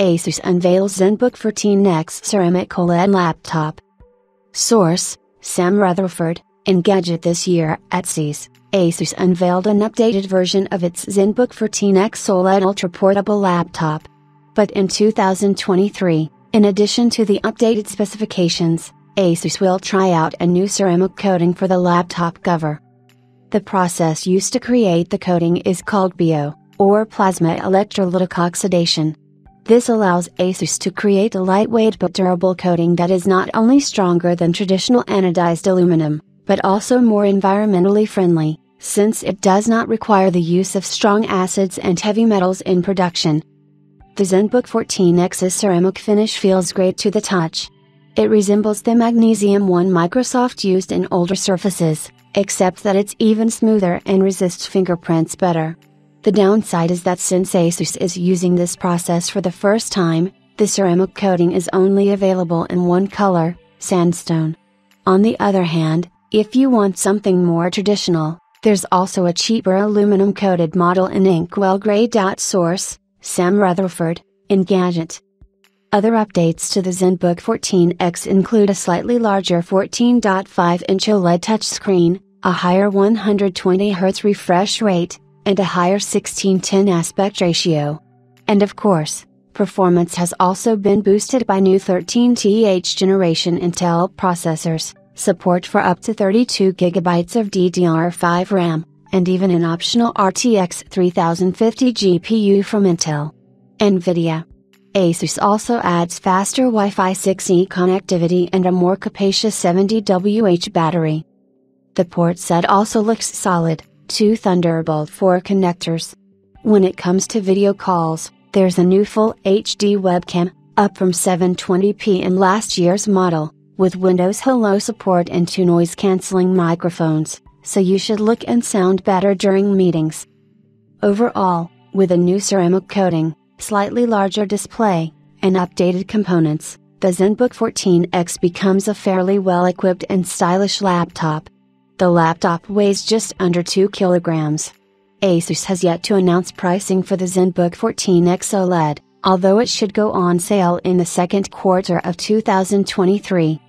Asus unveils ZenBook 14X ceramic OLED laptop. Source, Sam Rutherford, Engadget this year at CES, Asus unveiled an updated version of its ZenBook 14X OLED ultra portable laptop. But in 2023, in addition to the updated specifications, Asus will try out a new ceramic coating for the laptop cover. The process used to create the coating is called PEO, or plasma electrolytic oxidation. This allows ASUS to create a lightweight but durable coating that is not only stronger than traditional anodized aluminum, but also more environmentally friendly, since it does not require the use of strong acids and heavy metals in production. The ZenBook 14X's ceramic finish feels great to the touch. It resembles the Magnesium One Microsoft used in older surfaces, except that it's even smoother and resists fingerprints better. The downside is that since ASUS is using this process for the first time, the ceramic coating is only available in one color, sandstone. On the other hand, if you want something more traditional, there's also a cheaper aluminum coated model in Inkwell Grey. Source, Sam Rutherford, Engadget. Other updates to the ZenBook 14X include a slightly larger 14.5 inch OLED touchscreen, a higher 120Hz refresh rate, and a higher 1610 aspect ratio. And of course, performance has also been boosted by new 13th generation Intel processors, support for up to 32GB of DDR5 RAM, and even an optional RTX 3050 GPU from Intel. NVIDIA. Asus also adds faster Wi Fi 6E connectivity and a more capacious 70WH battery. The port set also looks solid, two Thunderbolt 4 connectors. When it comes to video calls, there's a new Full HD webcam, up from 720p in last year's model, with Windows Hello support and two noise cancelling microphones, so you should look and sound better during meetings. Overall, with a new ceramic coating, slightly larger display, and updated components, the ZenBook 14X becomes a fairly well equipped and stylish laptop. The laptop weighs just under 2 kilograms. Asus has yet to announce pricing for the ZenBook 14X OLED, although it should go on sale in the second quarter of 2023.